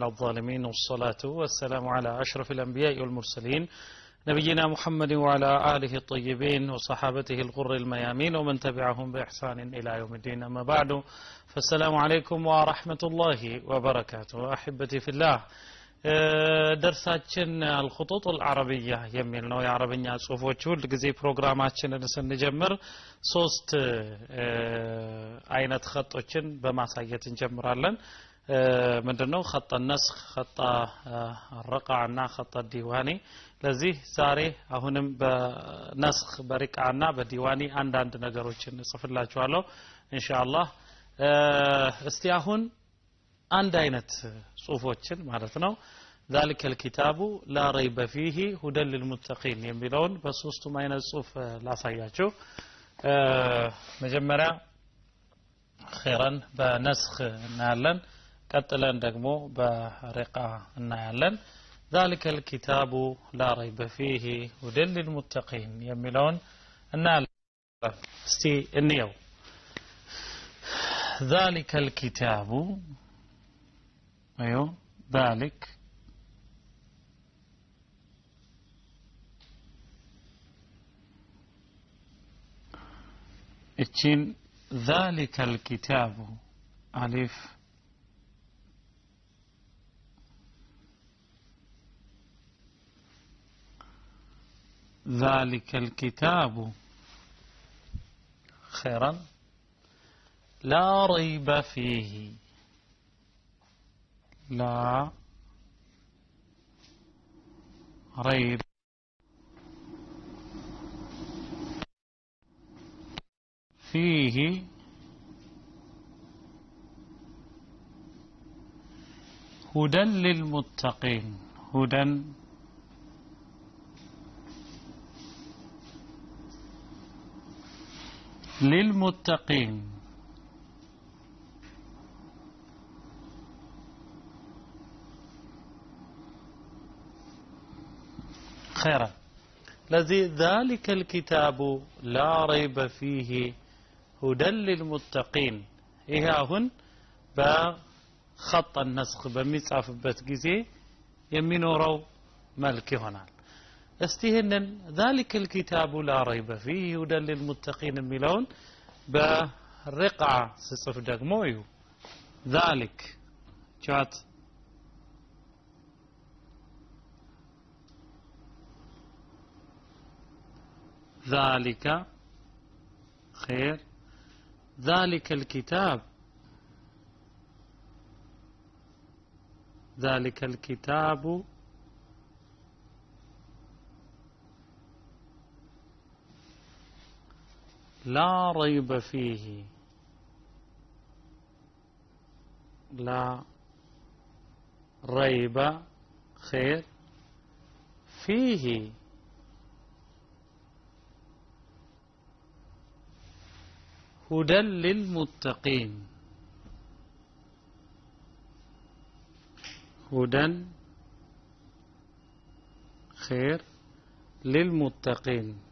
على الظالمين والصلاة والسلام على أشرف الأنبياء والمرسلين نبينا محمد وعلى آله الطيبين وصحابته الغر الميامين ومن تبعهم بإحسان إلى يوم الدين. أما بعد فالسلام عليكم ورحمة الله وبركاته. أحبتي في الله آه، درساتشن الخطوط العربية ደርሳችን አልኹጡጥ አልዓረብያ የሚል ነው የአረብኛ ጽሁፎች ሁል ጊዜ ፕሮግራማችንን ስንጀምር ሶስት بما سايت نجمر لن ምንድነው ኸጠ ነስኽ ኸጠ ረቃ እና ኸጠ ዲዋኒ ለዚህ ዛሬ አሁንም በነስኽ በሪቃ እና በዲዋኒ አንዳንድ ነገሮችን እጽፍላችኋለሁ ኢንሻአላህ እስቲ አሁን አንድ አይነት ጽሁፎችን ማለት ነው ذلك الكتاب لا ريب فيه هدى للمتقين የሚለውን በሶስቱም አይነት ጽሁፍ ላሳያችሁ መጀመሪያ ኸይረን በነስኽ እናያለን ቀጥለን ደግሞ በሪቃ እናያለን ذلك الكتاب لا ريب فيه هدى للمتقين የሚለውን እናያለን እስቲ እንየው ذلك الكتاب ايوه ذلك اتشين ذلك الكتاب ألف ذلك الكتاب. خيرا. لا ريب فيه. لا ريب. فيه. هدى للمتقين. هدى للمتقين. خيرا. الذي ذلك الكتاب لا ريب فيه هدى للمتقين. إيه هن بخط النسخ بمصحف بتجزي يمين رو ملكي هنال. ይህንን ذلك الكتاب لا ريب فيه هدى للمتقين የሚለውን በሪቃ ስጽፍ ደግሞ እዩ ذلك ቻት ذلك خير ذلك الكتاب ذلك الكتاب لا ريب فيه. لا ريب خير فيه. هدى للمتقين. هدى خير للمتقين.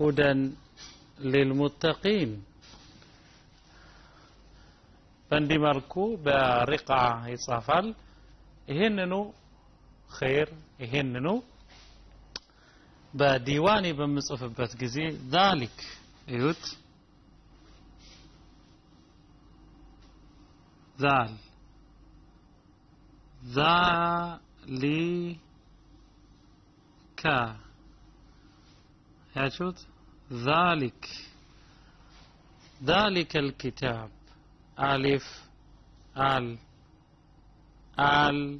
هدى للمتقين በእንዲህ መልኩ በሪቃ ይጻፋል ይህንኑ ኸይር ይህንኑ በዲዋኒ በምጽፍበት ጊዜ ዛሊክ እዩት ዛል ዛሊከ يجوز ذلك. ذلك الكتاب. ألف. آل. آل.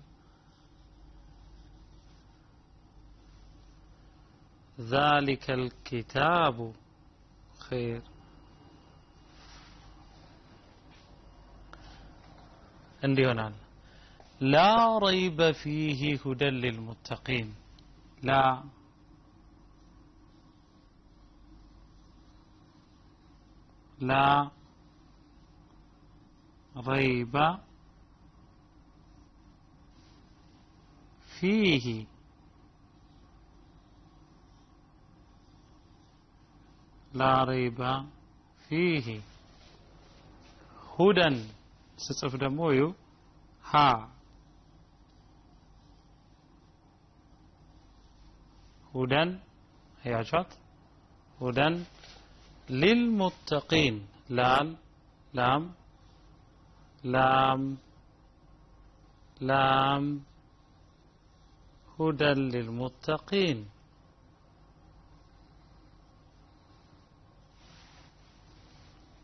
ذلك الكتاب. خير. عندي هنا. لا ريب فيه هدى للمتقين. لا. لا ريب فيه. لا ريب فيه. هدى. ستف دمويو ها. هدى. هيا هدى. ሁደን ሊልሙተቂን ላል ላም ላም ላም ሁደን ሊልሙተቂን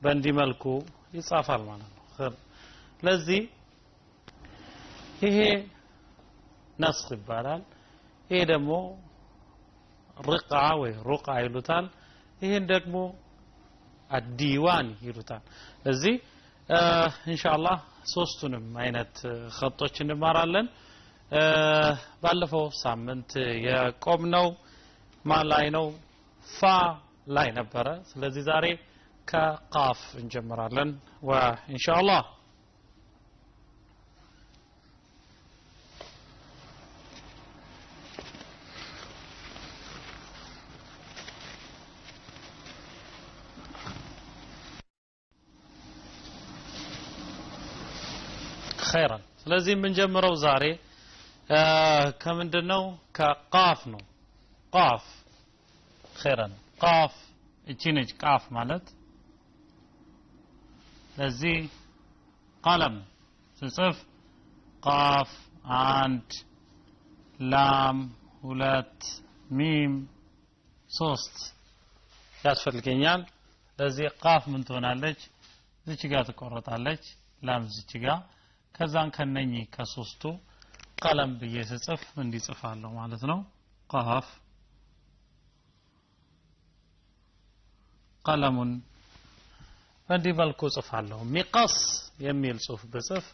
በእንዲህ መልኩ ይጻፋል ማለት ነው። ለዚህ ይሄ ነስኽ ይባላል። ይሄ ደግሞ ርቅዓ ወይ ሩቃ ይሉታል። ይሄን ደግሞ አዲዋን ይሉታል። እዚህ ኢንሻአላህ ሶስቱንም አይነት ኸጦች እንማራለን። ባለፈው ሳምንት የቆምነው ማ ላይ ነው? ፋ ላይ ነበረ። ስለዚህ ዛሬ ከቃፍ እንጀምራለን ወኢንሻአላህ ኸይረን ስለዚህ የምንጀምረው ዛሬ ከምንድን ነው ከቃፍ ነው። ቃፍ ኸይረን። ቃፍ እቺ ነች ቃፍ ማለት። ለዚህ ቀለም ስጽፍ ቃፍ አንድ ላም ሁለት ሚም ሶስት ያስፈልገኛል። ለዚህ ቃፍ ምን ትሆናለች? ዝች ጋር ትቆረጣለች። ላም ዝች ጋር ከዛን ከነኚህ ከሶስቱ ቀለም ብዬ ስጽፍ እንዲጽፋለሁ ማለት ነው። ቃፍ ቀለሙን በእንዲህ መልኩ ጽፋለሁ ሚቀስ የሚል ጽሁፍ ብጽፍ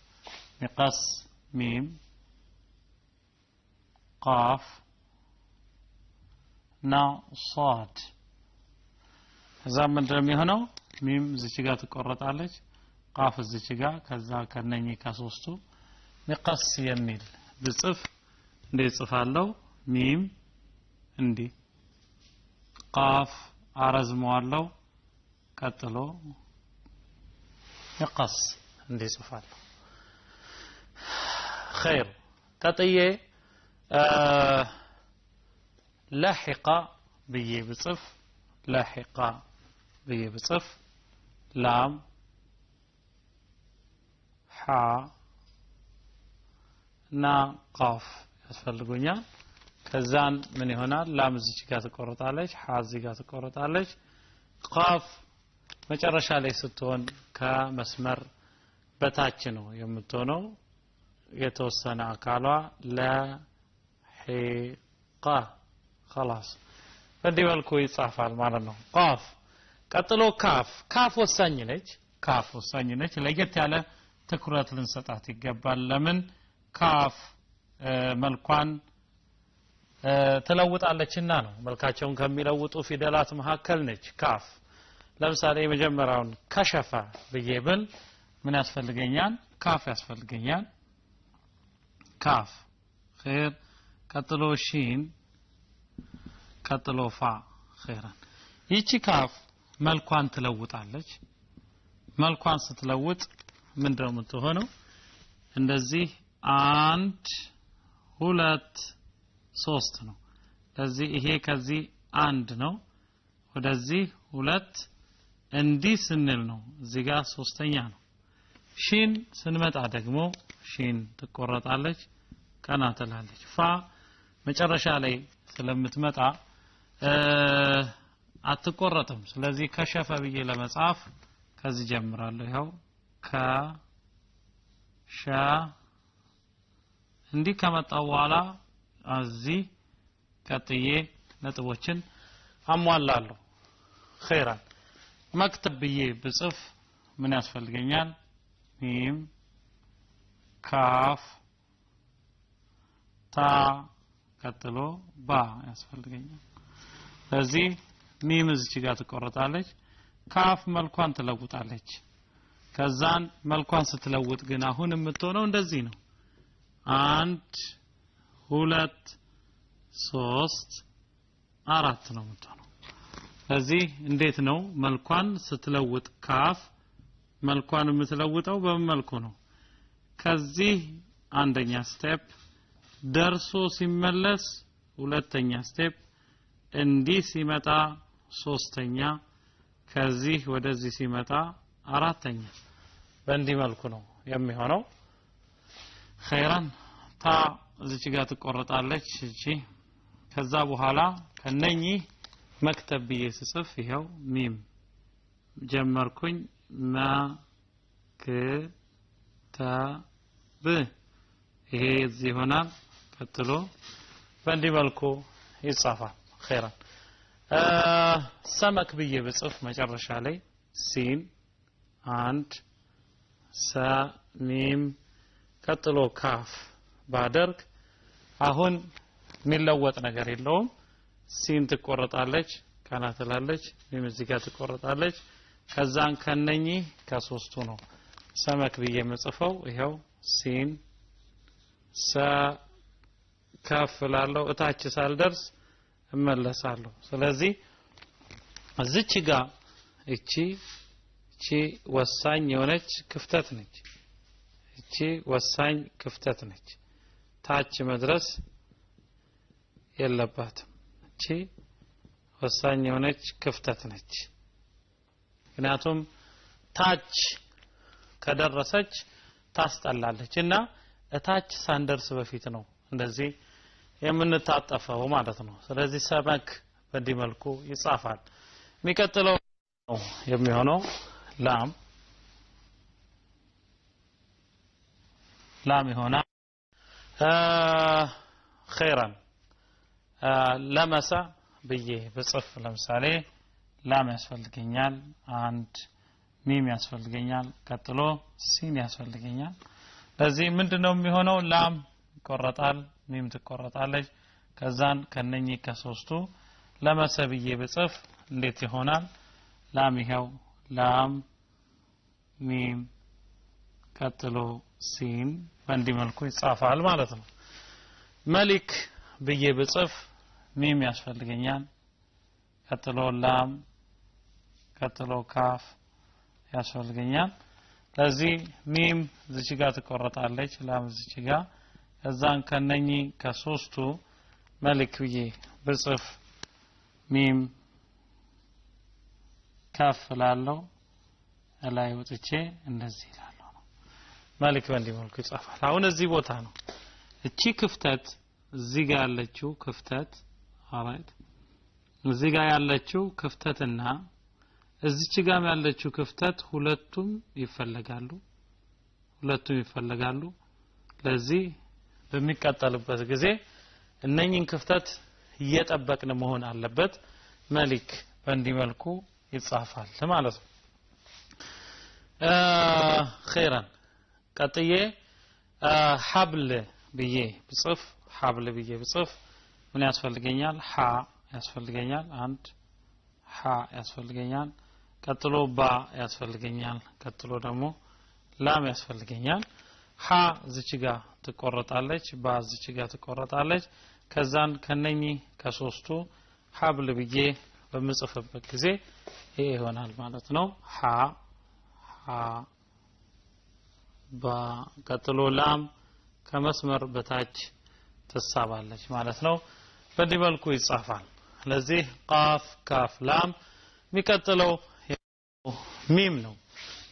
ሚቀስ ሚም ቃፍ እና ሷድ። ከዛ ምንድነው የሚሆነው? ሚም ጋር ትቆረጣለች ቃፍ እዚች ጋር ከዛ ከነኚህ ከሶስቱ ሚቀስ የሚል ብጽፍ እንዴት ጽፋለሁ ሚም እንዲህ ቃፍ አረዝመዋለሁ ቀጥሎ ሚቀስ እንዲህ ጽፋለሁ ኸይር። ቀጥዬ ለሒቃ ብዬ ብጽፍ ለሒቃ ብዬ ብጽፍ ላም ሓ እና ቃፍ ያስፈልጉኛል። ከዛን ምን ይሆናል? ላም እዚች ጋር ትቆረጣለች ሓ እዚ ጋር ትቆረጣለች ቃፍ መጨረሻ ላይ ስትሆን ከመስመር በታች ነው የምትሆነው። የተወሰነ አካሏ ለሒቃ ላስ በእንዲህ መልኩ ይጻፋል ማለት ነው። ቃፍ ቀጥሎ ካፍ ካፍ ወሳኝ ነች። ካፍ ወሳኝ ነች። ለየት ያለ ትኩረት ልንሰጣት ይገባል። ለምን? ካፍ መልኳን ትለውጣለችና ነው። መልካቸውን ከሚለውጡ ፊደላት መካከል ነች ካፍ ለምሳሌ የመጀመሪያውን ከሸፈ ብዬ ብል ምን ያስፈልገኛል? ካፍ ያስፈልገኛል። ካፍ ኸይር ቀጥሎ ሺን ቀጥሎ ፋ ኸይራን። ይቺ ካፍ መልኳን ትለውጣለች። መልኳን ስትለውጥ ምንድነው የምትሆነው? እንደዚህ አንድ ሁለት ሶስት ነው። ለዚህ ይሄ ከዚህ አንድ ነው። ወደዚህ ሁለት እንዲህ ስንል ነው እዚህ ጋር ሶስተኛ ነው። ሺን ስንመጣ ደግሞ ሺን ትቆረጣለች ቀና ትላለች። ፋ መጨረሻ ላይ ስለምትመጣ አትቆረጥም። ስለዚህ ከሸፈ ብዬ ለመጻፍ ከዚህ ጀምራለሁ። ይኸው ከ ሸ እንዲህ ከመጣው በኋላ እዚህ ቀጥዬ ነጥቦችን አሟላለሁ። ኸይራን መክተብ ብዬ ብጽፍ ምን ያስፈልገኛል? ሚም ካፍ ታ ቀጥሎ ባ ያስፈልገኛል። ስለዚህ ሚም እዚች ጋር ትቆረጣለች። ካፍ መልኳን ትለውጣለች ከዛን መልኳን ስትለውጥ ግን አሁን የምትሆነው እንደዚህ ነው። አንድ ሁለት ሶስት አራት ነው የምትሆነው። ስለዚህ እንዴት ነው መልኳን ስትለውጥ? كاف መልኳን የምትለውጠው በምን መልኩ ነው? ከዚህ አንደኛ step ደርሶ ሲመለስ ሁለተኛ step እንዲህ ሲመጣ ሶስተኛ ከዚህ ወደዚህ ሲመጣ አራተኛ በእንዲህ መልኩ ነው የሚሆነው። ኸይራን ታ እዚች ጋር ትቆረጣለች እቺ። ከዛ በኋላ ከነኚህ መክተብ ብዬ ስጽፍ ይኸው ሚም ጀመርኩኝ። ማ ክ ተ ብ ይሄ እዚህ ይሆናል። ቀጥሎ በእንዲህ መልኩ ይጻፋል ኸይራን። ሰመክ ብዬ ብጽፍ መጨረሻ ላይ ሲን አንድ ሰ ሚም ቀጥሎ ካፍ ባደርግ አሁን የሚለወጥ ነገር የለውም። ሲን ትቆረጣለች፣ ቀና ትላለች፣ ሚም እዚህ ጋር ትቆረጣለች። ከዛን ከነኚህ ከሶስቱ ነው ሰመክ ብዬ የምጽፈው። ይኸው ሲን ሰ ከፍ ላለው እታች ሳልደርስ እመለሳለሁ። ስለዚህ እዚች ጋር እቺ እቺ ወሳኝ የሆነች ክፍተት ነች። እቺ ወሳኝ ክፍተት ነች። ታች መድረስ የለባትም። እቺ ወሳኝ የሆነች ክፍተት ነች። ምክንያቱም ታች ከደረሰች ታስጠላለች እና እታች ሳንደርስ በፊት ነው እንደዚህ የምንታጠፈው ማለት ነው። ስለዚህ ሰመክ በዚህ መልኩ ይጻፋል። የሚቀጥለው ነው የሚሆነው ላም ላም ይሆናል። ኸይራን ለመሰ ብዬ ብጽፍ ለምሳሌ ላም ያስፈልገኛል፣ አንድ ሚም ያስፈልገኛል፣ ቀጥሎ ሲን ያስፈልገኛል። ለዚህ ምንድን ነው የሚሆነው? ላም ይቆረጣል፣ ሚም ትቆረጣለች። ከዛን ከነኚህ ከሶስቱ ለመሰ ብዬ ብጽፍ እንዴት ይሆናል? ላም ይኸው ላም ሚም ቀጥሎ ሲን በእንዲህ መልኩ ይጻፋል ማለት ነው። መሊክ ብዬ ብጽፍ ሚም ያስፈልገኛል፣ ቀጥሎ ላም፣ ቀጥሎ ካፍ ያስፈልገኛል። ለዚህ ሚም እዚች ጋር ትቆረጣለች፣ ላም እዚች ጋር ከዛን ከነኚህ ከሶስቱ መሊክ ብዬ ብጽፍ ሚም ከፍ ላለው ላይ ወጥቼ እንደዚህ ይላለሁ ነው። መልክ በእንዲህ መልኩ ይጻፋል። አሁን እዚህ ቦታ ነው እቺ ክፍተት እዚህ ጋር ያለችው ክፍተት አራይት እዚህ ጋር ያለችው ክፍተትና እዚች ጋር ያለችው ክፍተት ሁለቱም ይፈለጋሉ። ሁለቱም ይፈለጋሉ። ለዚህ በሚቀጠልበት ጊዜ እነኝን ክፍተት እየጠበቅን መሆን አለበት። መሊክ በእንዲህ መልኩ ይጻፋል ማለት ነው። ኸይራን ቀጥዬ ሐብል ብዬ ብጽፍ ሐብል ብዬ ብጽፍ ምን ያስፈልገኛል? ሐ ያስፈልገኛል። አንድ ሐ ያስፈልገኛል። ቀጥሎ ባ ያስፈልገኛል። ቀጥሎ ደግሞ ላም ያስፈልገኛል። ሐ እዚች ጋር ትቆረጣለች፣ ባ እዚች ጋር ትቆረጣለች። ከዛን ከነኚህ ከሶስቱ ሐብል ብዬ በምጽፍበት ጊዜ ይሄ ይሆናል ማለት ነው። ሐ ሐ ባ ቀጥሎ ላም ከመስመር በታች ትሳባለች ማለት ነው። በዚህ መልኩ ይጻፋል። ስለዚህ ቃፍ፣ ካፍ፣ ላም የሚቀጥለው ሚም ነው።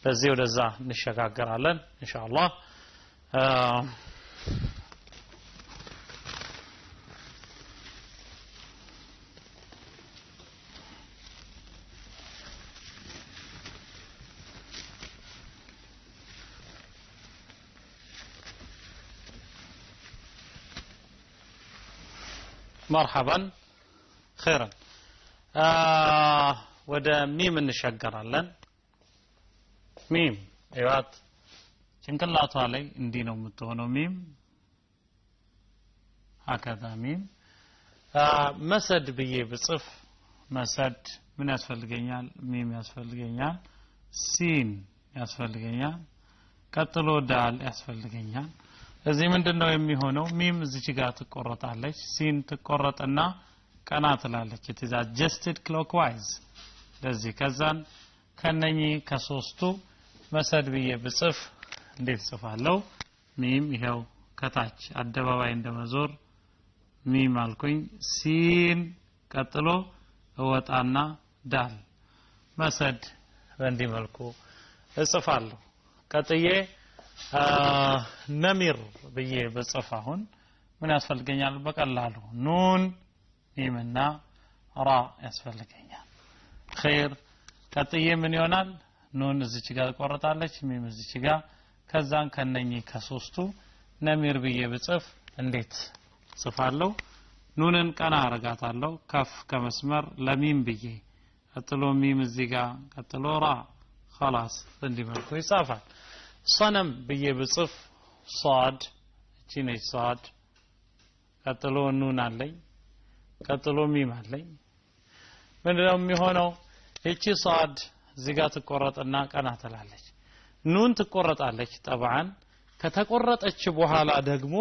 በዚህ ወደዛ እንሸጋገራለን ኢንሻአላህ። መርሐበን ኸይረን ወደ ሚም እንሻገራለን። ሚም ይዋት ጭንቅላቷ ላይ እንዲህ ነው የምትሆነው። ሚም ሀከዛ ሚም መሰድ ብዬ ብጽፍ መሰድ ምን ያስፈልገኛል? ሚም ያስፈልገኛል። ሲን ያስፈልገኛል። ቀጥሎ ዳል ያስፈልገኛል። እዚህ ምንድን ነው የሚሆነው? ሚም እዚች ጋር ትቆረጣለች። ሲን ትቆረጥና ቀና ትላለች is adjusted clockwise ለዚህ ከዛን ከነኚህ ከሶስቱ መሰድ ብዬ ብጽፍ እንዴት ጽፋለሁ ሚም ይኸው ከታች አደባባይ እንደመዞር ሚም አልኩኝ ሲን ቀጥሎ እወጣና ዳል መሰድ በእንዲህ መልኩ እጽፋለሁ ቀጥዬ ነሚር ብዬ በጽፍ አሁን ምን ያስፈልገኛል? በቀላሉ ኑን ሚምና ራ ያስፈልገኛል። ር ቀጥዬ ምን ይሆናል? ኑን እዚች ጋር ትቆረጣለች ሚም እዚች ጋር። ከዛን ከነኚህ ከሶስቱ ነሚር ብዬ ብጽፍ እንዴት ጽፋለሁ? ኑንን ቀና አረጋታለሁ ከፍ ከመስመር ለሚም ብዬ ቀጥሎ ሚም እዚህ ጋር ቀጥሎ ራ ኸላስ እንዲመልኩ ይጻፋል። ሰነም ብዬ ብጽፍ ሷድ እቺ ነች ሷድ ቀጥሎ ኑን አለኝ ቀጥሎ ሚም አለኝ። ምንድነው የሚሆነው? እቺ ሷድ እዚህ ጋር ትቆረጥና ቀና ትላለች። ኑን ትቆረጣለች ጠብዓን። ከተቆረጠች በኋላ ደግሞ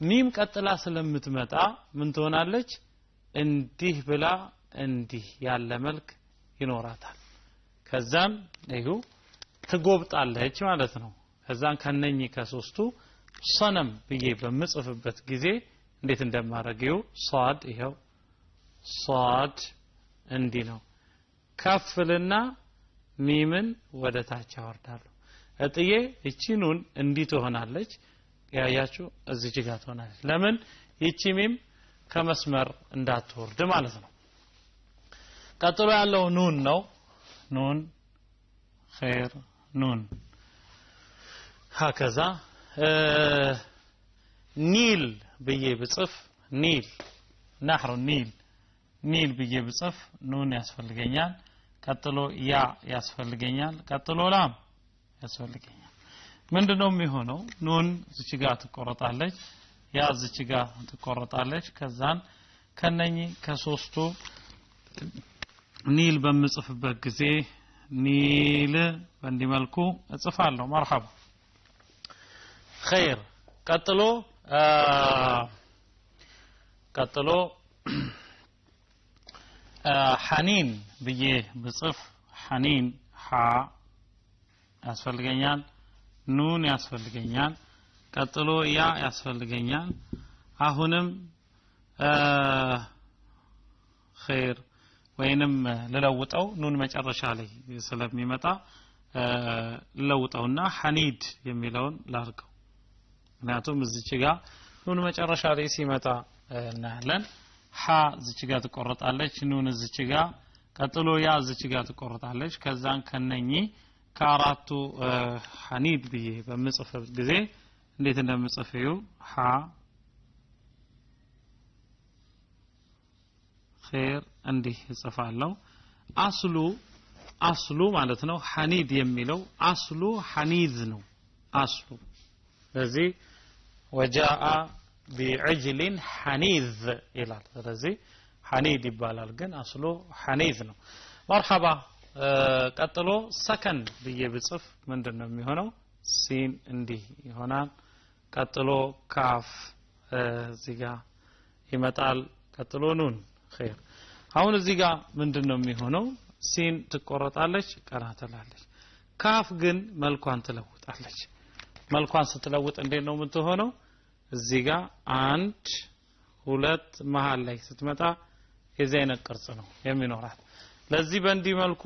ሚም ቀጥላ ስለምትመጣ ምን ትሆናለች? እንዲህ ብላ እንዲህ ያለ መልክ ይኖራታል። ከዛም ይሁ ትጎብጣለች ማለት ነው። ከዛም ከነኚህ ከሶስቱ ሰነም ብዬ በምጽፍበት ጊዜ እንዴት እንደማደርገው ሷድ ይኸው ሷድ እንዲህ ነው። ከፍልና ሚምን ወደ ታች አወርዳለሁ። እጥዬ እቺ ኑን እንዲህ ትሆናለች። ያያችሁ እዚች ጋር ትሆናለች። ለምን? ይቺ ميم ከመስመር እንዳትወርድ ማለት ነው። ቀጥሎ ያለው نون ነው። نون خير نون هكذا? نيل ብዬ ብጽፍ نيل። نهر النيل። نيل ብዬ ብጽፍ نون ያስፈልገኛል ቀጥሎ ياء ያስፈልገኛል ቀጥሎ لام ያስፈልገኛል። ምንድነው የሚሆነው? ኑን ዝች ጋር ትቆረጣለች ያ ዝች ትቆረጣለች። ከዛን ከነኚህ ከሶስቱ ኒል በምጽፍበት ጊዜ ኒል በእንዲህ መልኩ እጽፋለሁ። መርሐባ። ኸይር። ቀጥሎ ቀጥሎ ሐኒን ብዬ ብጽፍ ሐኒን ሐ ያስፈልገኛል ኑን ያስፈልገኛል ቀጥሎ ያ ያስፈልገኛል። አሁንም ኸይር ወይንም ልለውጠው ኑን መጨረሻ ላይ ስለሚመጣ ልለውጠውና ሐኒድ የሚለውን ላርገው ምክንያቱም እዚች ጋር ኑን መጨረሻ ላይ ሲመጣ እናያለን። ሐ እዚች ጋር ትቆረጣለች ኑን እዚች ጋር ቀጥሎ ያ እዚች ጋር ትቆረጣለች። ከዛን ከነኚህ ከአራቱ ሐኒድ ብዬ በምጽፍ ጊዜ እንዴት እንደምጽፍ እዩ? ሐ ኸይር እንዲህ እጽፋለሁ። አስሉ አስሉ ማለት ነው። ሐኒድ የሚለው አስሉ ሐኒዝ ነው። አስሉ። ስለዚህ وجاء بعجل حنيذ ይላል። ስለዚህ حنيد ይባላል ግን أصله حنيذ ነው። مرحبا ቀጥሎ سكن ብዬ ብጽፍ ምንድን ነው የሚሆነው? سين እንዲህ ይሆናል። ቀጥሎ كاف እዚህ ጋር ይመጣል። ቀጥሎ نون خير። አሁን እዚህ ጋር ምንድን ነው የሚሆነው? سين ትቆረጣለች ቀና ትላለች። ካፍ ግን መልኳን ትለውጣለች። መልኳን ስትለውጥ እንዴት ነው የምትሆነው? እዚህ ጋር አንድ ሁለት መሀል ላይ ስትመጣ የዚህ አይነት ቅርጽ ነው የሚኖራት። ለዚህ በእንዲህ መልኩ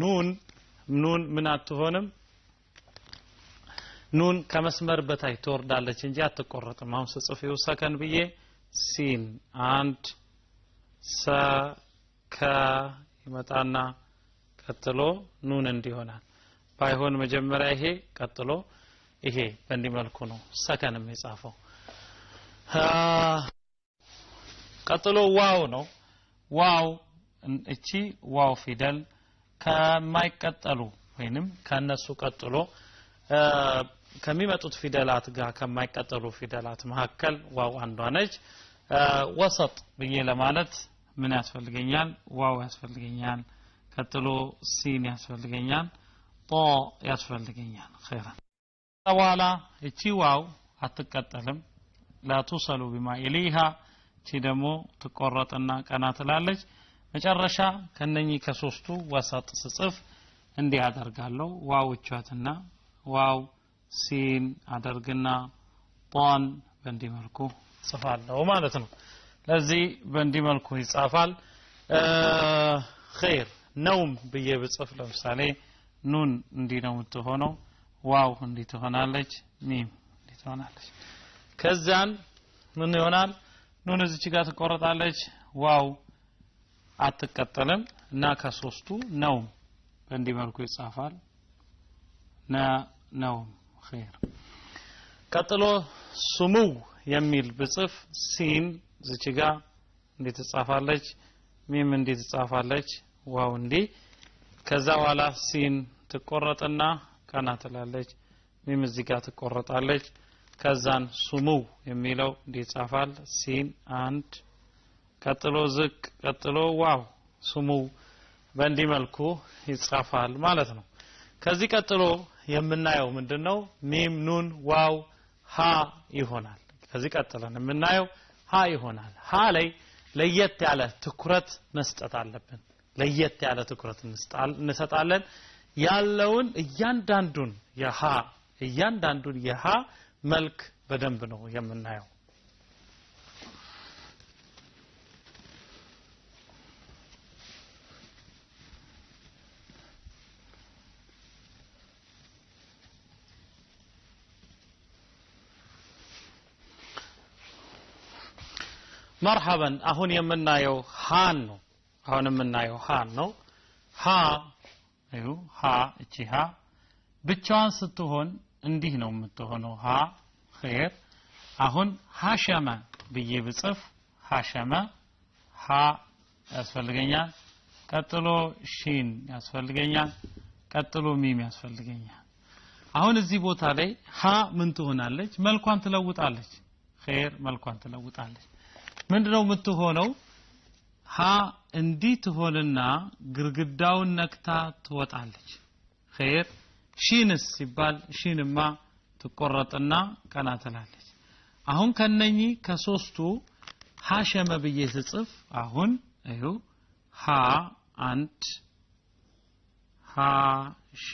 ኑን ኑን ምን አትሆንም? ኑን ከመስመር በታች ትወርዳለች እንጂ አትቆረጥም። አሁን ስጽፊው ሰከን ብዬ ሲን አንድ س ك ይመጣና ቀጥሎ نون እንዲህ ይሆናል። ባይሆን መጀመሪያ ይሄ ቀጥሎ ይሄ በእንዲህ መልኩ ነው سكن የሚጻፈው ቀጥሎ واو ነው። واو እቺ واو ፊደል ከማይቀጠሉ ወይንም ከነሱ ቀጥሎ ከሚመጡት ፊደላት ጋር ከማይቀጠሉ ፊደላት መካከል واو አንዷ ነች وسط ብዬ ለማለት ምን ያስፈልገኛል? واو ያስፈልገኛል። ቀጥሎ سين ያስፈልገኛል። طاء ያስፈልገኛል። خيرا። በኋላ እቺ واو አትቀጠልም። لا توصل بما إليها። እቺ ደግሞ ትቆረጥና ቀና ትላለች። መጨረሻ ከነኚህ ከሶስቱ وسط ስጽፍ እንዲህ አደርጋለሁ። واو እቿትና واو سين አደርግና طاء ን በእንዲህ መልኩ ጽፋለሁ ማለት ነው። ለዚህ በእንዲህ መልኩ ይጻፋል። خير نوم ብዬ ብጽፍ ለምሳሌ نون እንዲህ ነው የምትሆነው واو እንዲህ ትሆናለች ميم እንዲህ ትሆናለች። ከዛን ምን ይሆናል። نون እዚች ጋር ትቆረጣለች واو አትቀጠልም እና ከሶስቱ ነው በእንዲህ መልኩ ይጻፋል። ነ ነው خير። ቀጥሎ سمو የሚል ብጽፍ سين እዚች ጋር እንዲህ ትጻፋለች? ميم እንዲህ ትጻፋለች? واو እንዲህ ከዛ በኋላ سين ትቆረጥና ቀና ትላለች። ميم እዚህ ጋር ትቆረጣለች። ከዛን سمو የሚለው እንዲህ ይጻፋል? سين አንድ ቀጥሎ ዝቅ ቀጥሎ واو سمو በእንዲህ መልኩ ይጻፋል ማለት ነው። ከዚህ ቀጥሎ የምናየው ምንድነው? ميم نون واو هاء ይሆናል ከዚህ ቀጥለን የምናየው هاء ይሆናል። هاء ላይ ለየት ያለ ትኩረት መስጠት አለብን። ለየት ያለ ትኩረት እንሰጣለን። ያለውን እያንዳንዱን የ هاء እያንዳንዱን የ هاء መልክ በደንብ ነው የምናየው መርሐበን። አሁን የምናየው ሃን ነው። አሁን የምናየው ሃን ነው። እዩ ሀ እቺ ሀ ብቻዋን ስትሆን እንዲህ ነው የምትሆነው። ሀ ኸይር። አሁን ሀሸመ ብዬ ብጽፍ ሀሸመ ሀ ያስፈልገኛል። ቀጥሎ ሺን ያስፈልገኛል። ቀጥሎ ሚም ያስፈልገኛል። አሁን እዚህ ቦታ ላይ ሀ ምን ትሆናለች? መልኳን ትለውጣለች። ኸይር መልኳን ትለውጣለች ምንድነው የምትሆነው? ሀ እንዲህ ትሆንና ግርግዳውን ነክታ ትወጣለች። ኸይር። ሺንስ ሲባል ሺንማ ትቆረጥና ቀና ትላለች። አሁን ከነኚህ ከሶስቱ ሀሸመ ብዬ ስጽፍ አሁን እዩ ሀ አንድ ሀ ሸ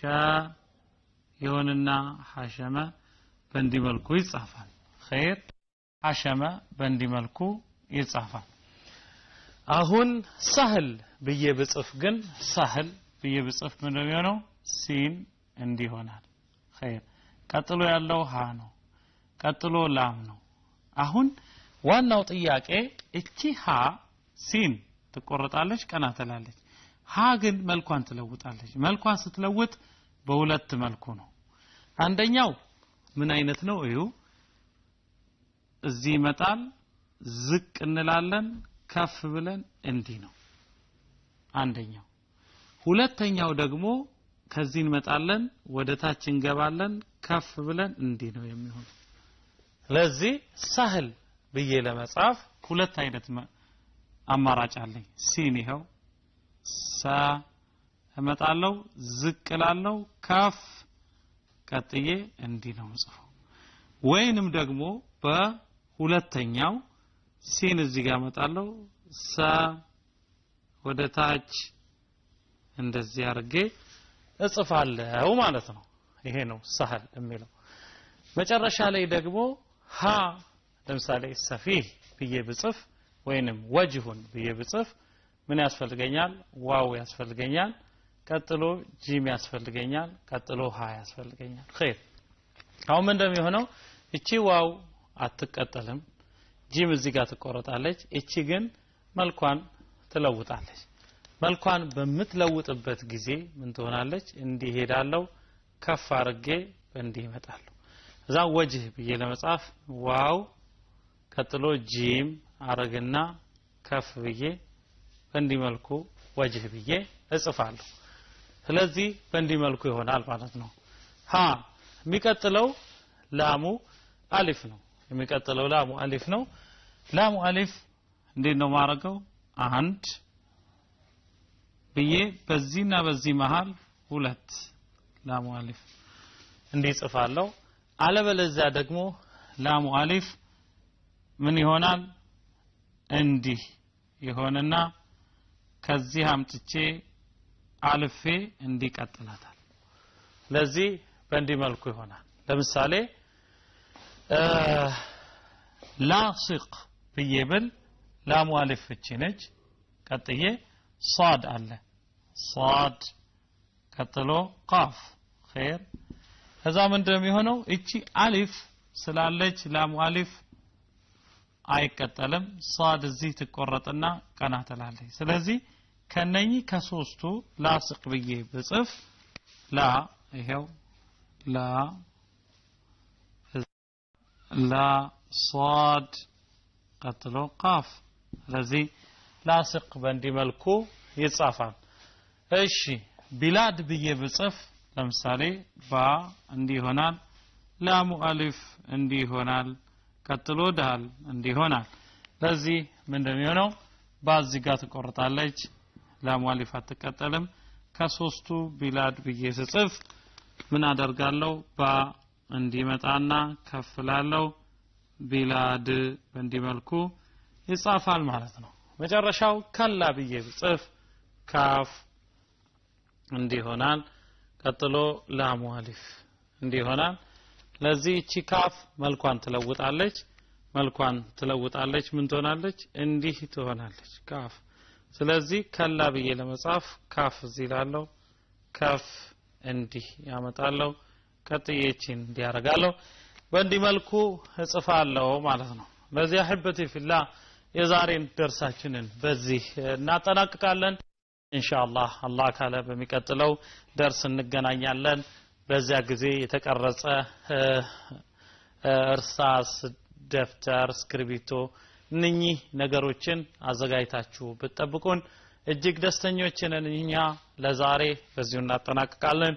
ይሆንና ሀሸመ በእንዲህ መልኩ ይጻፋል። ኸይር። ሀሸመ በእንዲህ መልኩ ይጻፋል አሁን ሳህል ብዬ ብጽፍ ግን ሳህል ብዬ ብጽፍ ምንድነው የሚሆነው? ሲን እንዲህ ይሆናል ኸይር። ቀጥሎ ያለው ሀ ነው። ቀጥሎ ላም ነው። አሁን ዋናው ጥያቄ እቺ ሀ ሲን ትቆረጣለች ቀና ትላለች። ሀ ግን መልኳን ትለውጣለች። መልኳን ስትለውጥ በሁለት መልኩ ነው። አንደኛው ምን አይነት ነው? እዩ እዚህ ይመጣል ዝቅ እንላለን ከፍ ብለን እንዲህ ነው። አንደኛው። ሁለተኛው ደግሞ ከዚህ እንመጣለን ወደ ታች እንገባለን ከፍ ብለን እንዲህ ነው የሚሆነው። ስለዚህ ሳህል ብዬ ለመጻፍ ሁለት አይነት አማራጭ አለኝ። ሲን ይኸው ሰ እመጣለሁ ዝቅ ላለው ከፍ ቀጥዬ እንዲህ ነው ምጽፈው ወይንም ደግሞ በሁለተኛው ሲን እዚህ ጋር እመጣለሁ። ሰ ወደ ታች እንደዚህ አድርጌ እጽፋለሁ ማለት ነው። ይሄ ነው ሳህል የሚለው። መጨረሻ ላይ ደግሞ ሀ ለምሳሌ ሰፊህ ብዬ ብጽፍ ወይንም وجه ብዬ ብጽፍ ምን ያስፈልገኛል? واو ያስፈልገኛል። ቀጥሎ جيم ያስፈልገኛል። ቀጥሎ هاء ያስፈልገኛል። خير። አሁን ምን እንደሚሆነው? እቺ واو አትቀጠልም جيم እዚህ ጋር ትቆረጣለች። እቺ ግን መልኳን ትለውጣለች። መልኳን በምትለውጥበት ጊዜ ምን ትሆናለች? እንዲህ ሄዳለው ከፍ አርጌ እንዲህ ይመጣለሁ እዛ وجه ብዬ ለመጻፍ واو ቀጥሎ جيم አረግና ከፍ ብዬ በእንዲህ መልኩ وجه ብዬ እጽፋለሁ። ስለዚህ በእንዲህ መልኩ ይሆናል ማለት ነው። هاء የሚቀጥለው لام ألف ነው የሚቀጥለው لام ألف ነው። لام ألف እንዴት ነው ማረገው አንድ ብዬ በዚህና በዚህ መሃል ሁለት ላሙ አሊፍ እንዲህ ጽፋለሁ። አለበለዚያ ደግሞ ላሙ አሊፍ ምን ይሆናል? እንዲህ ይሆንና ከዚህ አምጥቼ አልፌ እንዲቀጥላታል። ለዚህ በእንዲህ መልኩ ይሆናል። ለምሳሌ ላሲቅ ብዬ ብል ላሙ አሊፍ እቺ ነች ቀጥዬ ሷድ አለ ሷድ ቀጥሎ ቃፍ ኸይር ከዛ ምንድን ነው የሚሆነው እቺ አሊፍ ስላለች ላሙ አሊፍ አይቀጠልም ሷድ እዚህ ትቆረጥና ቀና ትላለች ስለዚህ ከነኚህ ከሶስቱ ላስቅ ብዬ ብጽፍ ላ ይሄው ላ ላ صاد ቀጥሎ قاف። ስለዚህ لاصق በእንዲህ መልኩ ይጻፋል። እሺ بلاد ብዬ ብጽፍ ለምሳሌ باء እንዲህ ይሆናል لام ألف እንዲህ ይሆናል ቀጥሎ دال እንዲህ ይሆናል። ለዚህ ምንድን የሚሆነው? በዚህ ጋር ትቆርጣለች لام ألف አትቀጠልም። ከሶስቱ بلاد ብዬ ስጽፍ ምን አደርጋለሁ? ባ እንዲመጣና ከፍ ላለው ቢላድ በእንዲህ መልኩ ይጻፋል ማለት ነው። መጨረሻው ከላ ብዬ ብጽፍ ካፍ እንዲህ ይሆናል ቀጥሎ ላሙ አሊፍ እንዲህ ይሆናል ለዚህ እቺ ካፍ መልኳን ትለውጣለች። መልኳን ትለውጣለች ምን ትሆናለች? እንዲህ ትሆናለች ካፍ። ስለዚህ ከላ ብዬ ለመጻፍ ካፍ እዚህ ላለው ከፍ እንዲህ ያመጣለው ቀጥዬ እቺን እንዲህ ያደርጋለሁ በእንዲህ መልኩ እጽፋለሁ ማለት ነው። ለዚህ አሕበቲ ፊላ የዛሬን ደርሳችንን በዚህ እናጠናቅቃለን። ኢንሻአላህ አላህ ካለ በሚቀጥለው ደርስ እንገናኛለን። በዚያ ጊዜ የተቀረጸ እርሳስ ደብተር እስክሪብቶ እነኚህ ነገሮችን አዘጋጅታችሁ ብትጠብቁን እጅግ ደስተኞች እኛ ለዛሬ በዚሁ እናጠናቅቃለን